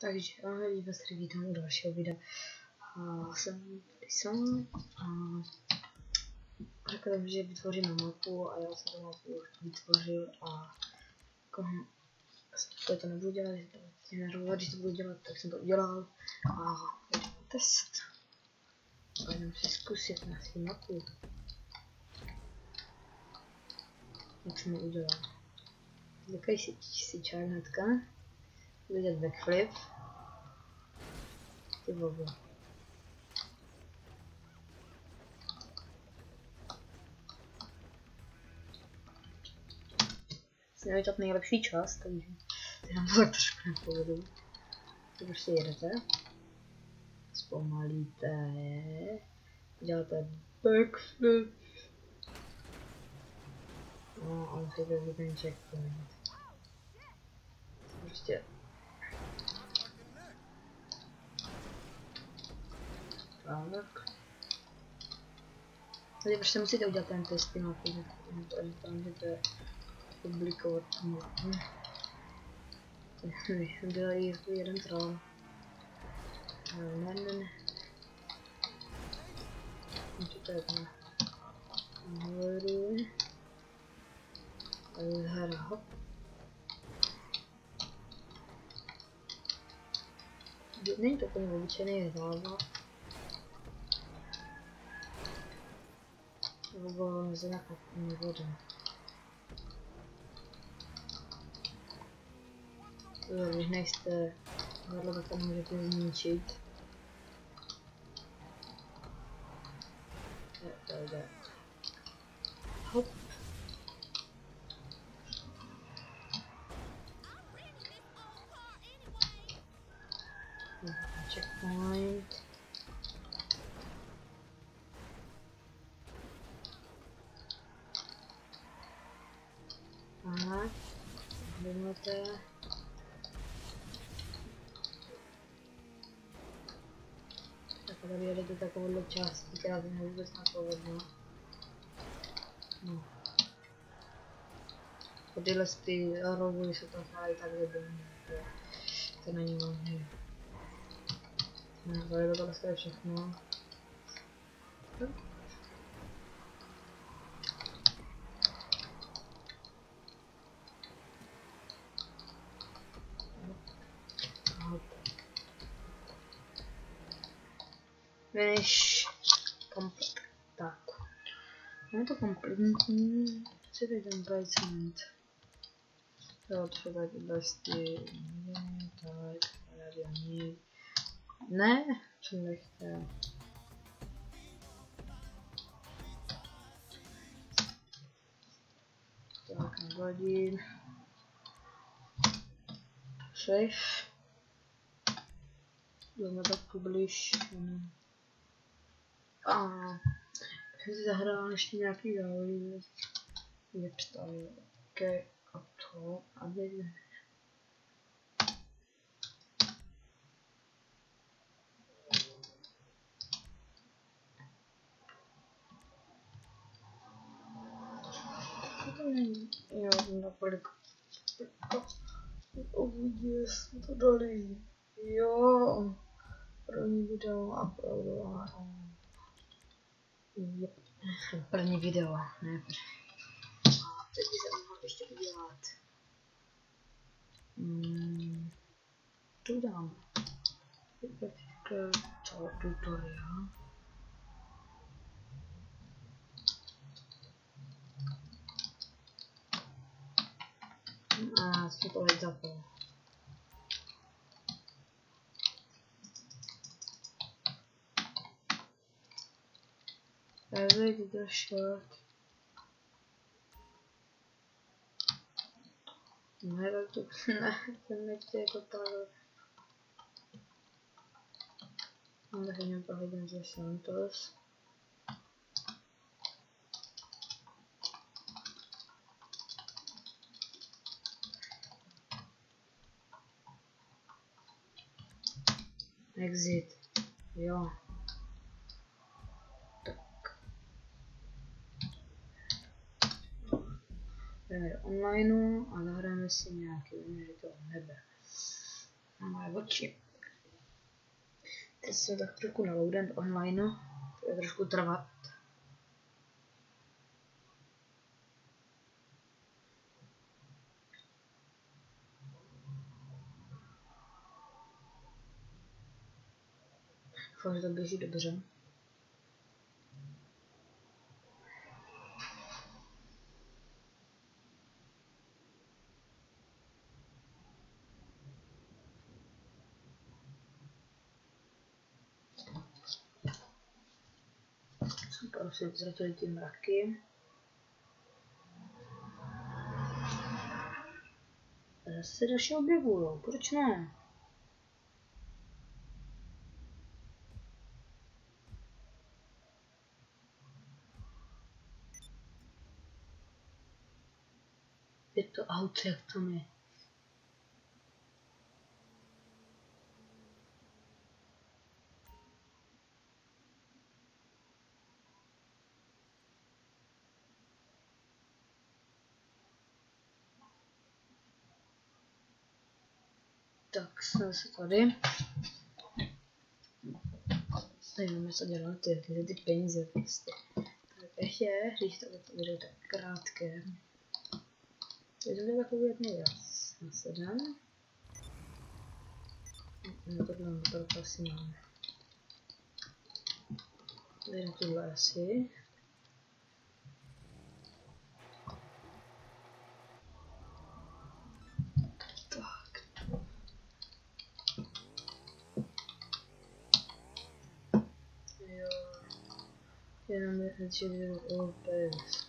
Takže ahoj, vás tady vítám u dalšího videa. A jsem sám a řekl jsem, že vytvoříme mapu a já jsem tu mapu už vytvořil a jako, to, to nebudu dělat, že to mě nervovat, když to budu dělat, tak jsem to udělal a test. A jdeme si zkusit na svý mapu. Jak jsem udělal. Zakaj si, si čár hnedka vidět backflip. Ty bobo. Jsem nevěděl nejlepší čas, takže ty nám to tak trošku nepovedu. To prostě jedete. Zpomalíte. Děláte backflip. No a musíte vzít ten checkpoint. Prostě tak. Tady prostě musíte udělat ten test na to, tam, že to je publikovat. Dělají jeden troll. Ne, ne, ne. Je tam? Nahoru. Tady hra, hop. Není to úplně obyčejný zábava. Nebo znakatní voda. Jo, když nejste vedle, tak to můžete zničit. Hop. Checkpoint. Aha, jdete. Tak tady jedete takovouhle částí, která by mě vůbec nepovedla. No. Tyhle ty rovuly se tam hrají tak vědomě, to není možné. No, to je všechno. Finish komplet. Tak. No to komplet. Czy będę bajcent? To odpowiadać bestie. Nie, tak. Radia nie. Nie, czy nie chcę. Tak, na godzin. Sześć. Do nadal publicznie. A jsem si zahrál ještě nějaký závody. Tady ke a to, to není, jo, nakolik uvidí, jestli to dali, jo, první video uploadování. Yep. První video, ne A teď se mohl ještě udělat. Tu dám. To tutorial. A jsem to hned zapomněl. É already the short. Não era do nada, mas sei que eu tava. Uma reunião para organização de todos. Exit. Yeah. Jdeme do onlineu a zahrajeme si nějaký, to nebe. moje oči. Teď jsem tak trochu na loadend online, je trošku trvat. Doufám, že to běží dobře. Super, si ztratili ty mraky. Zase další objevují, proč ne? Je to auto, jak tam je. Tak jsme se tady. Nevím, co dělat, ty, ty, ty peníze prostě. Tak ještě, když to bude tak krátké. Takže to takový jedný raz. Nasedám. No tohle motorku asi máme. Tady tuhle asi. considering all birds.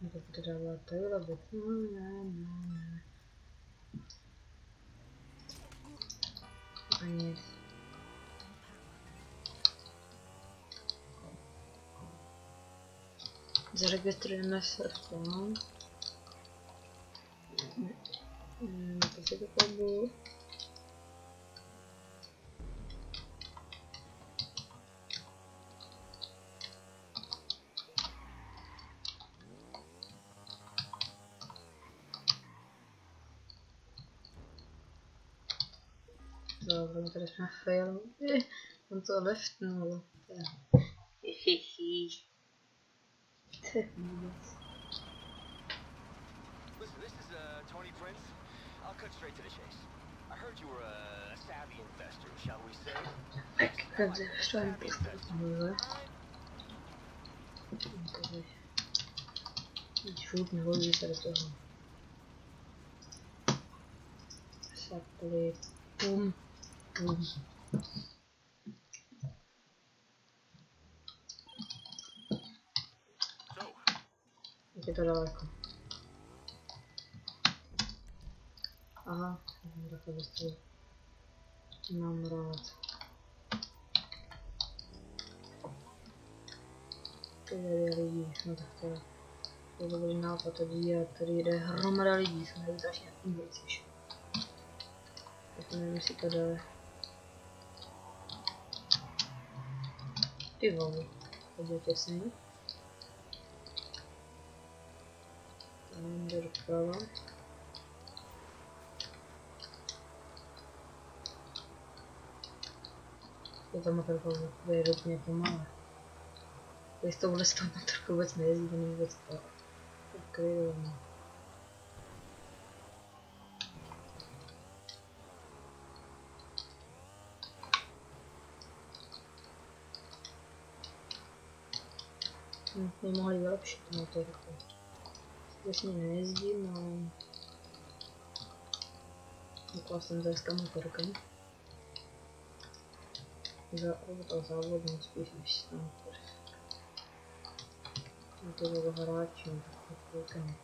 Надо подработать, работать. Ну, на, на, на. Hmm, combo. So, we moeten dus maar veel om te liften. Hehehe. Listen, this is uh, Tony Prince cut straight to the chase. I heard you were a savvy investor, shall we say? Peki, hadi şöyle bir bakalım. Ich würde Boom. Boom. Aha, dobra, to wystarczy. Mam rád. To je lidí, no tak to je. To je dobrý nápad, to díl, který jde hromada lidí, tady další nějaký věci ještě. Tak nevím, jestli to jde. Ty vole, podívejte se. Tam jde doprava. за моторков дает мне это мало. То есть то уже 100 моторков на языке не будет спорт. Открываем. Не могли вообще на моторку. Здесь не на SD, но... Ну классно, да, с моторками. Заработал, заводом список системы. Вот его выворачиваем, выкрутим.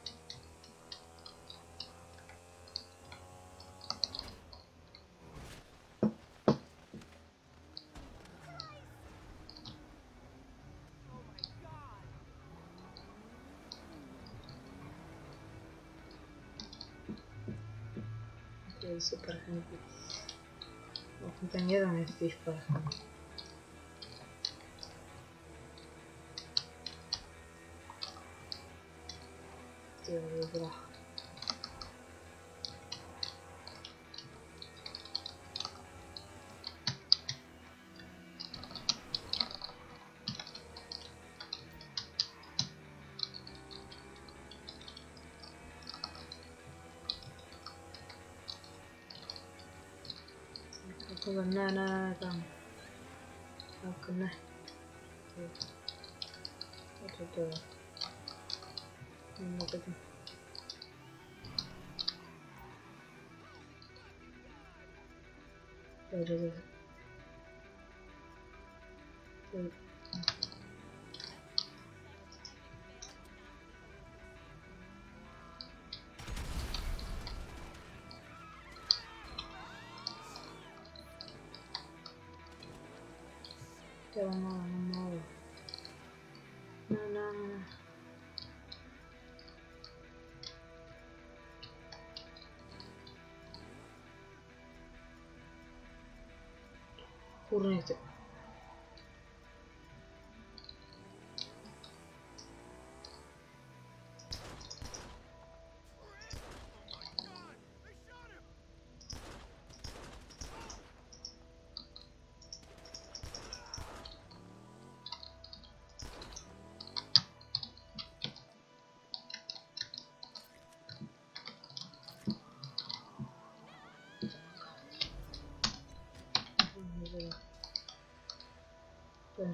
Супер, не будет. No tengo miedo. Tío. tôi banana bằng bằng cái này. Từ từ từ. Mình một cái này từ từ từ từ கூறுறது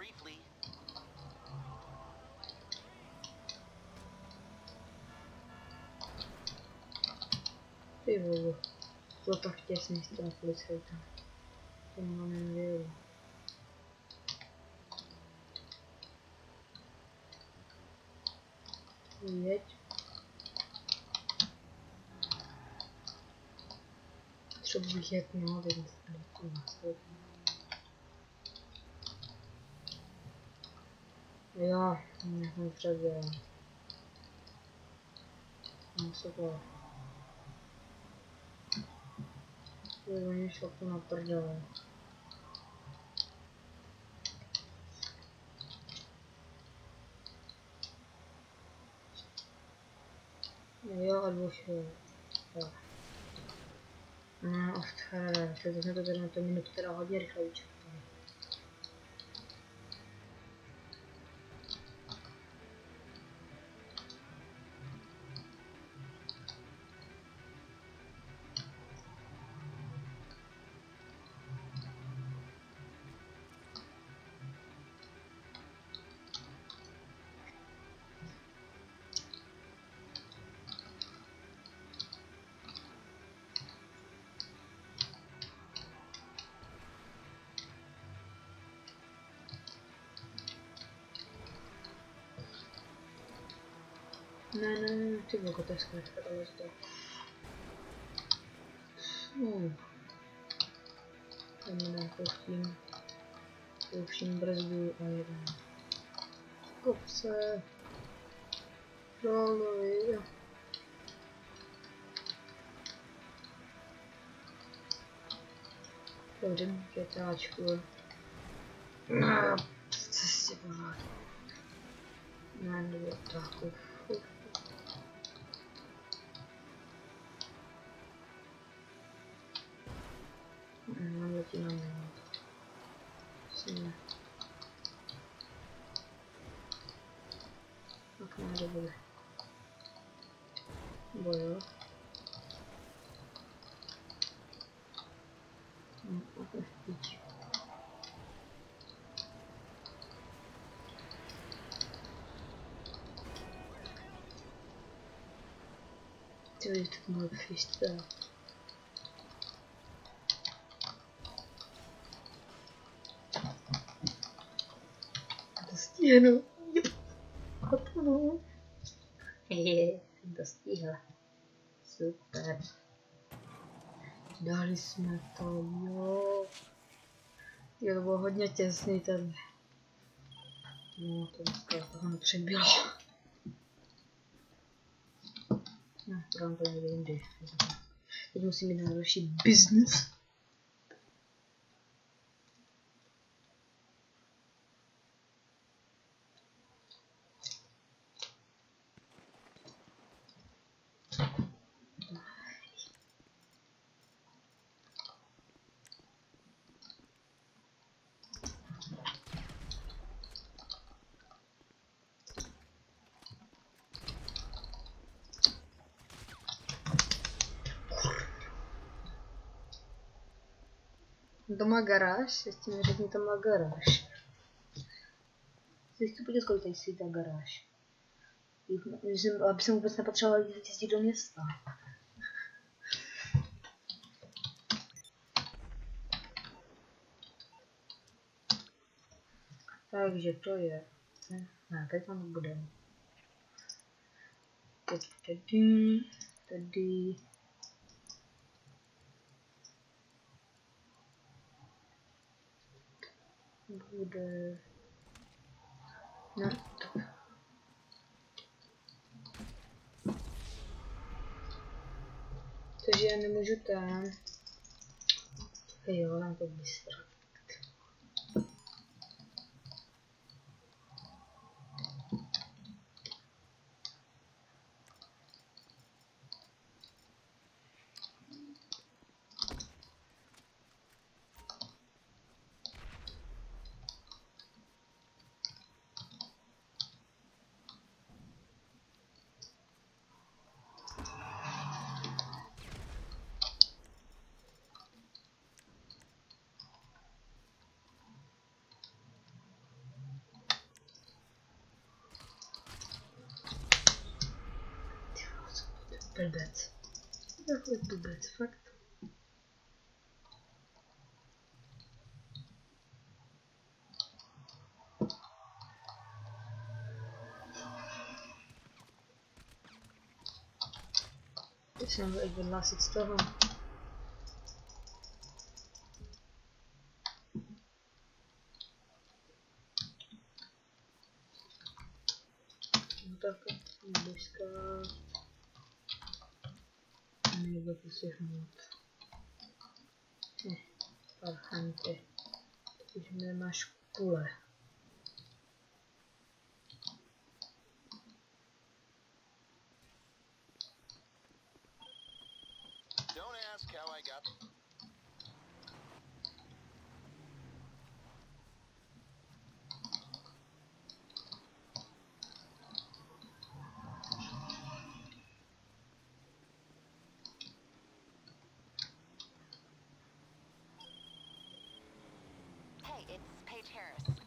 briefly. Eyvallah. Toprak kesmek istedim polis kayıtını. Bundan önlüyorum. Yet. Чтобы их не надо, не стоит у нас. Я не знаю, что делаю. Ну, сюда. Я его не щелкну э, э, на проделаю. Я отбушил. Так. Ну, вот, что-то, наверное, минуту второго дня решаю. Ne, ne, ne, ty vole, to je zkrátka to. Uh. Tam dám pouštím. Pouštím brzdu a jedem. Kopce. Dolů, jo. Dobře, květáčku. No, co si pořád. Ne, nebo tak, uf, uf. Vole, tak moje fist, To stihnu. Jep. Potanu. Hehehe, jsem to stihl. Super. Dali jsme to, jo. Jo, bylo hodně těsný ten. No, to dneska toho nepřebylo. No, prodám to jindy. Teď musím jít na další business. Тама гараж, с если мне жизнь гараж. Здесь будет какой-то если Дамагараш. А почему просто я видеть эти зеленые Так Также то я. А, как мы будем? Тады. Тады. Bude. No, to. Takže já nemůžu tam. Jo, tam to bystro. district. This never even lasted seven. Nebo posyhnout. Ne, parchante. Už nemáš kule. It's Paige Harris.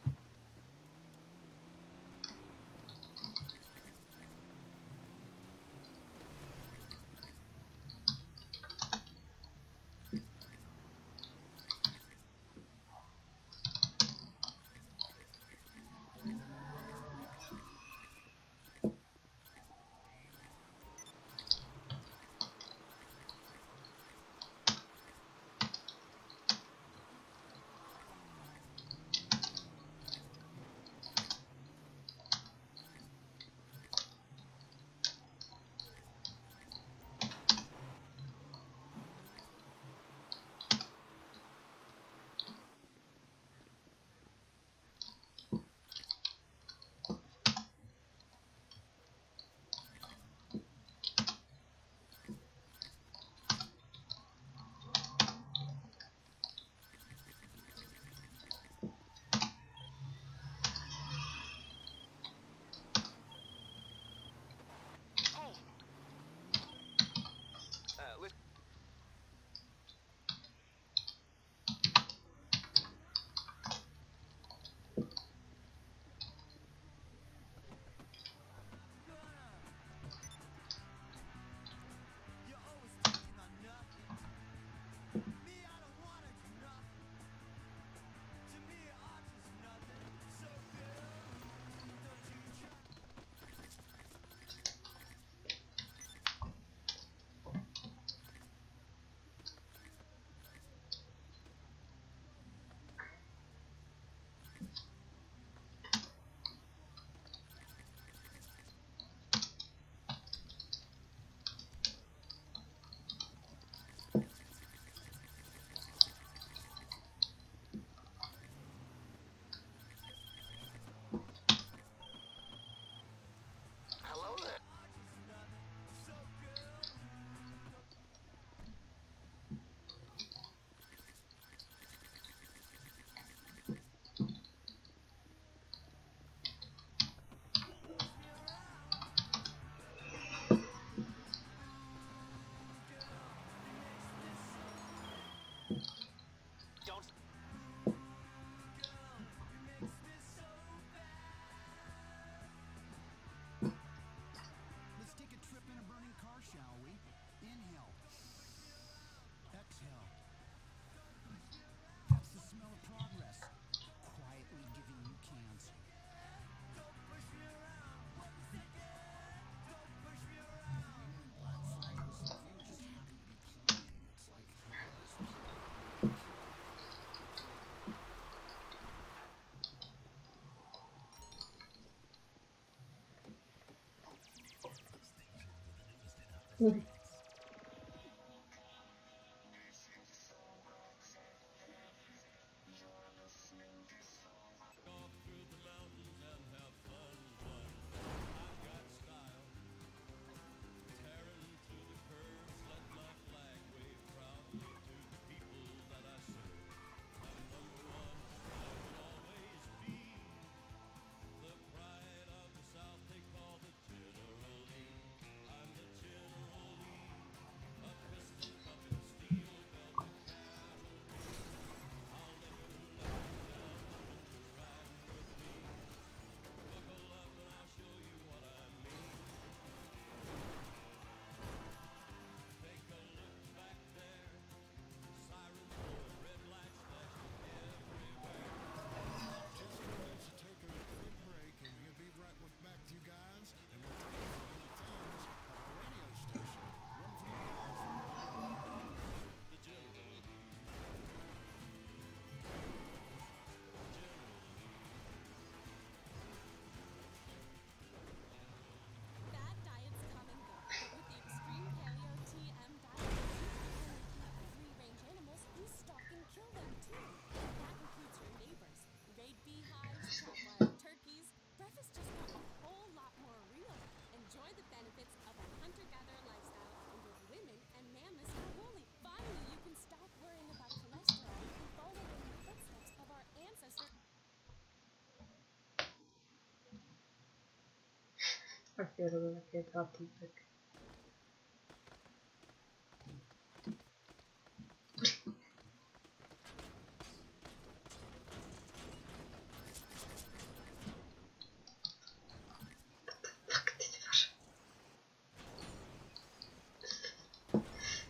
kapatıyorum rakip altındaki.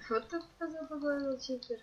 Вот так позабавил читер.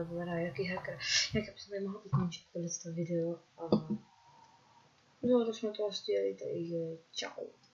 Ach, dobrá, jaký hacker. Jak bych tady mohl ukončit tohle video a... No, to jsme to asi, takže čau.